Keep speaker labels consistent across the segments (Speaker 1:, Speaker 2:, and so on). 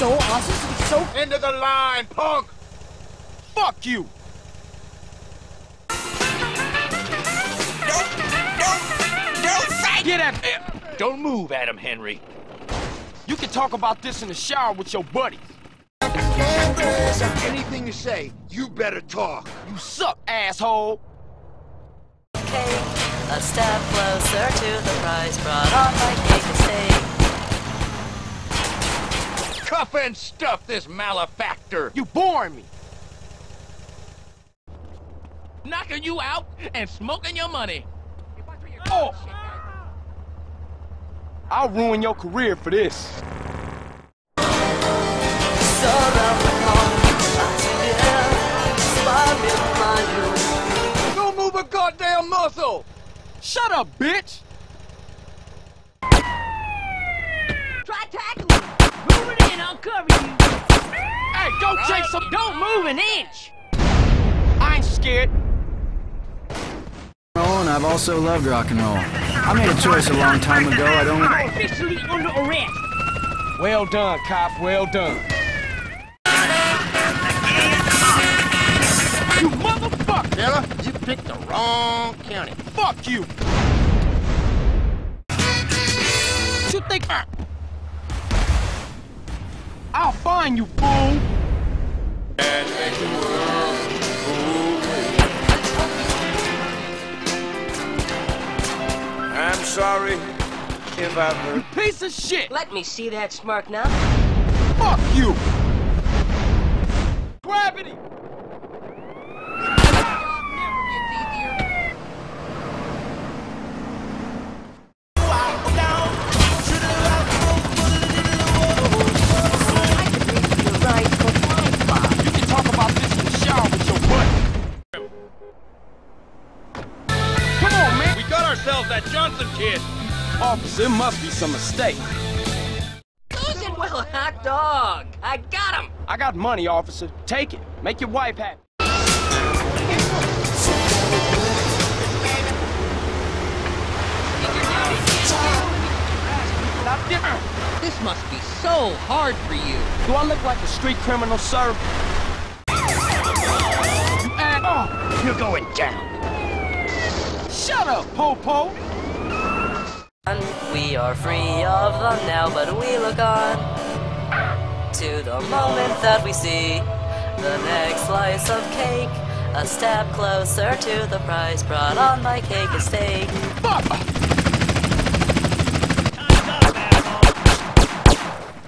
Speaker 1: so awesome, so...
Speaker 2: Into the line, punk!
Speaker 3: Fuck you!
Speaker 4: Don't, don't, don't fight!
Speaker 3: Get at
Speaker 2: Don't move, Adam Henry.
Speaker 3: You can talk about this in the shower with your buddies.
Speaker 2: Anything to say, you better talk.
Speaker 3: You suck, asshole!
Speaker 5: Cake, a step closer to the prize brought on by cake and steak.
Speaker 2: Cuff and stuff this malefactor.
Speaker 3: You bore me!
Speaker 6: knocking you out and smoking your money.
Speaker 3: Oh! I'll ruin your career for this.
Speaker 2: Don't move a goddamn muscle!
Speaker 3: Shut up, bitch!
Speaker 6: Try tackling me. Move it in, I'll cover you.
Speaker 3: Hey, don't take some...
Speaker 6: Don't move an inch.
Speaker 3: I ain't scared.
Speaker 7: roll, and I've also loved rock and roll. I made a choice a long time ago. I don't.
Speaker 6: Officially under arrest.
Speaker 3: Well done, cop. Well done. You motherfucker!
Speaker 2: Fella, you picked the wrong county.
Speaker 3: Fuck you! You think I... I'll find you, fool!
Speaker 2: I'm sorry if I've hurt.
Speaker 3: Piece of shit!
Speaker 5: Let me see that smirk now.
Speaker 3: Fuck you! Gravity! It must be some mistake.
Speaker 5: Who's it? Well, hot dog. I got him.
Speaker 3: I got money, officer. Take it. Make your wife happy.
Speaker 6: This must be so hard for you.
Speaker 3: Do I look like a street criminal, sir? You act- oh,
Speaker 2: You're going down.
Speaker 3: shut up, Popo.
Speaker 5: And we are free of them now, but we look on to the moment that we see the next slice of cake. A step closer to the prize brought on by cake and steak.
Speaker 3: Fuck!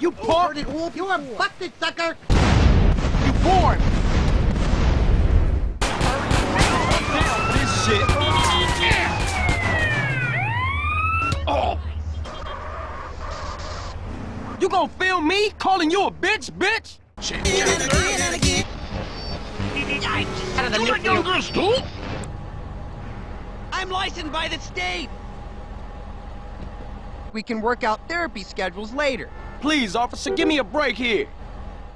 Speaker 3: You punk!
Speaker 1: You are busted, sucker!
Speaker 3: You born! Down this shit! Oh! You gonna film me calling you a bitch, bitch?
Speaker 6: Out of the you do this too? I'm licensed by the state.
Speaker 1: We can work out therapy schedules later.
Speaker 3: Please, officer, give me a break here.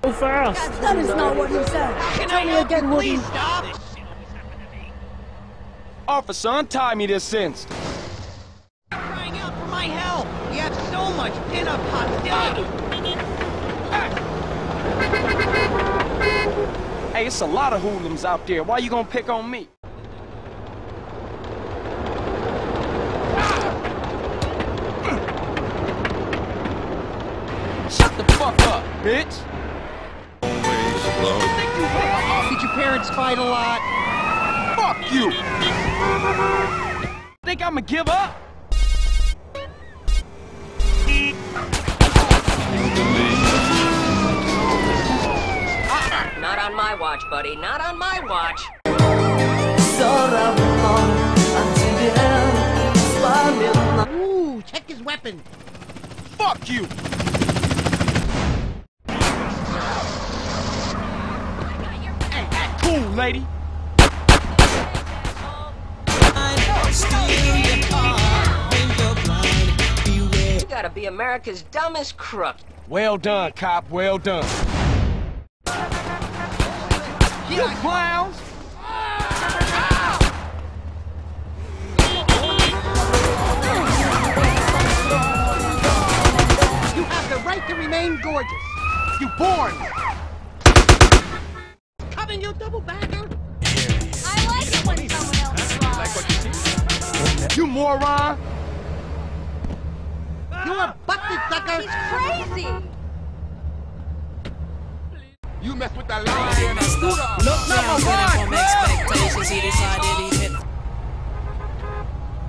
Speaker 1: That is not what he said.
Speaker 6: Can
Speaker 1: Tell
Speaker 6: I
Speaker 1: me again,
Speaker 6: you? Please stop.
Speaker 3: Officer, untie me this instant.
Speaker 6: Much pin-up hostility.
Speaker 3: Hey, it's a lot of hoodlums out there. Why you gonna pick on me? Shut the fuck up, bitch!
Speaker 1: Did your parents fight a lot?
Speaker 3: Fuck you! Think I'ma give up?
Speaker 5: On my watch, buddy. Not on my watch.
Speaker 1: Ooh, check his weapon.
Speaker 3: Fuck you! Hey, act cool, lady!
Speaker 5: You gotta be America's dumbest crook.
Speaker 3: Well done, cop, well done. You clowns!
Speaker 1: You have the right to remain gorgeous.
Speaker 3: You boring me.
Speaker 6: Coming, you double backer!
Speaker 8: I like it when someone else tries.
Speaker 3: You moron. Ah.
Speaker 1: You're a busted sucker!
Speaker 8: He's crazy.
Speaker 3: You mess with the line.
Speaker 5: Look
Speaker 3: Number
Speaker 5: down,
Speaker 3: one,
Speaker 5: from expectations, he decided he'd hit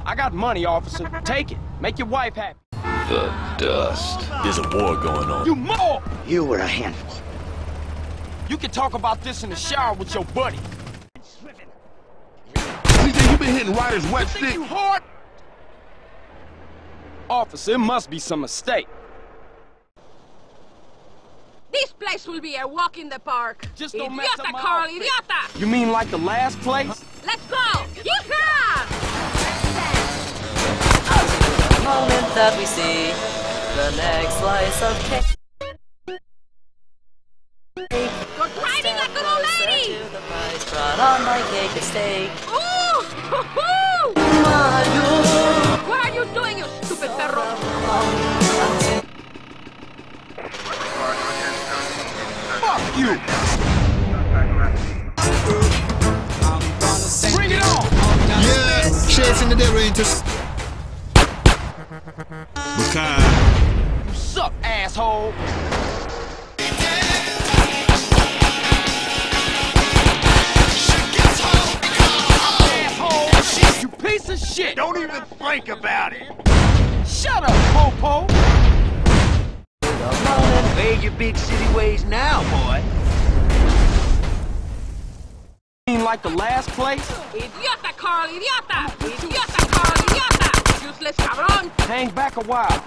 Speaker 3: I got money, officer. Take it. Make your wife happy.
Speaker 9: The dust. There's a war going on.
Speaker 3: You more.
Speaker 4: You were a handful.
Speaker 3: You can talk about this in the shower with your buddy.
Speaker 9: CJ, you been hitting riders wet
Speaker 3: Think you hard? Officer, it must be some mistake.
Speaker 8: This place will be a walk in the park.
Speaker 3: Just don't mess up
Speaker 8: Idiota,
Speaker 3: my
Speaker 8: Carl,
Speaker 3: outfit.
Speaker 8: idiota!
Speaker 3: You mean like the last place?
Speaker 8: Let's go! Yeehaw!
Speaker 5: the moment that we see the next slice of cake.
Speaker 8: You're driving like an old lady!
Speaker 5: to the price brought on my cake and steak.
Speaker 8: Ooh! Hoo-hoo! What are you doing, you stupid perro?
Speaker 3: Fuck you! Bring it on!
Speaker 9: Yeah, chasing the devil into. Because.
Speaker 3: You suck, asshole! Asshole! You piece of shit!
Speaker 2: Don't even think about it.
Speaker 3: Shut up, Popo!
Speaker 1: Fade your big city ways now, boy.
Speaker 3: Mean like the last place?
Speaker 8: Idiota, Carl, idiota! Idiota, Carl, idiota! Useless cabrón!
Speaker 3: Hang back a while.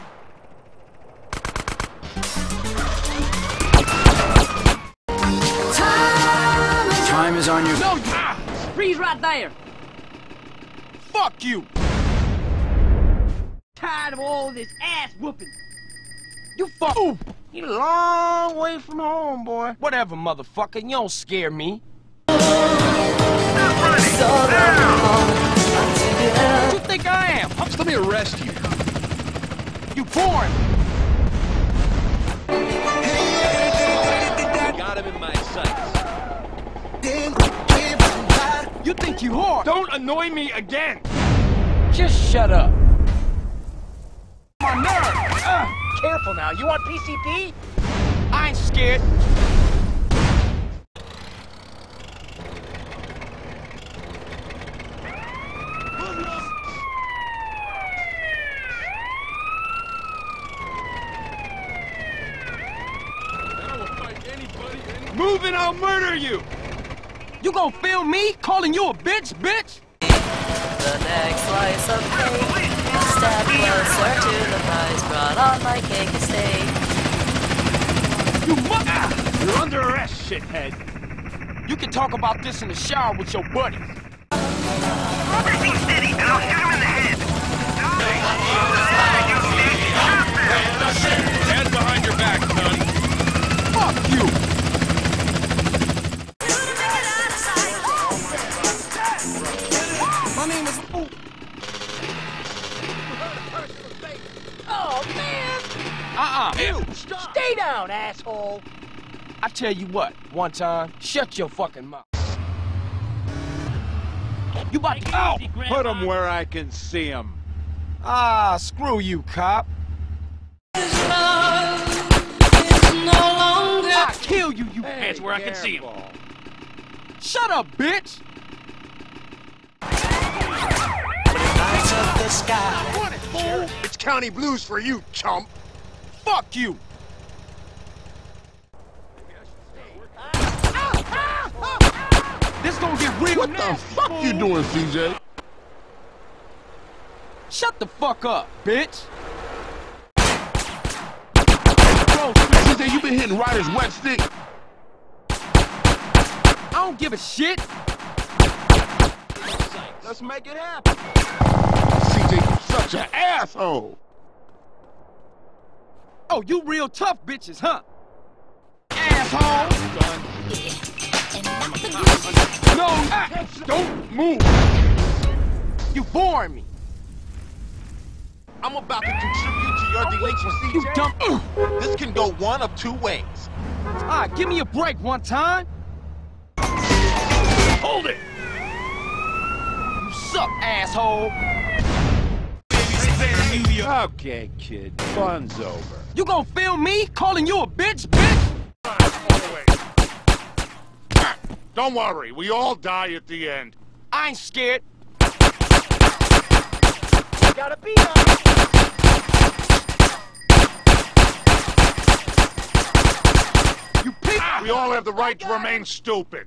Speaker 7: Time is on you.
Speaker 3: No, ah,
Speaker 6: Freeze right there!
Speaker 3: fuck you!
Speaker 6: Tired of all this ass whooping.
Speaker 3: You fuck. Ooh.
Speaker 2: You long way from home, boy.
Speaker 3: Whatever, motherfucker. You don't scare me. You think I am?
Speaker 2: Let me arrest you.
Speaker 3: You boring.
Speaker 2: Got him in my sights.
Speaker 3: You think you are?
Speaker 2: Don't annoy me again.
Speaker 3: Just shut up.
Speaker 2: Careful now. You want PCP?
Speaker 3: I ain't scared.
Speaker 2: Move and I'll murder you.
Speaker 3: You gonna film me calling you a bitch, bitch?
Speaker 5: the next slice of cake. Step closer to the price brought on my cake steak.
Speaker 3: You mu- ah!
Speaker 2: You're under arrest, shithead.
Speaker 3: You can talk about this in the shower with your buddy. Uh-uh.
Speaker 6: Stay down, asshole!
Speaker 3: I tell you what, one time, shut your fucking mouth. You about to out?
Speaker 2: Put him where I can see him.
Speaker 3: Ah, screw you, cop. I'll kill you, you.
Speaker 2: Hands where I can see him.
Speaker 3: Shut up, bitch.
Speaker 2: It's county blues for you, chump.
Speaker 3: Fuck you. This gonna get real
Speaker 9: What the
Speaker 3: nasty.
Speaker 9: fuck you doing, CJ?
Speaker 3: Shut the fuck up, bitch.
Speaker 9: CJ, you been hitting riders wet stick.
Speaker 3: I don't give a shit.
Speaker 2: Let's make it happen.
Speaker 9: CJ, you such an asshole.
Speaker 3: Oh, you real tough bitches, huh? Asshole. No, ah,
Speaker 2: Don't move.
Speaker 3: you boring me.
Speaker 2: I'm about to contribute to your delinquency.
Speaker 3: You dumb.
Speaker 2: This can go one of two ways.
Speaker 3: Alright, give me a break one time.
Speaker 9: Hold it!
Speaker 3: You suck, asshole.
Speaker 2: Okay, kid. Fun's over.
Speaker 3: You gonna film me calling you a bitch, bitch?
Speaker 9: Don't worry, we all die at the end.
Speaker 3: I ain't scared.
Speaker 6: Gotta be on.
Speaker 3: You pick.
Speaker 9: We all have the right to remain stupid.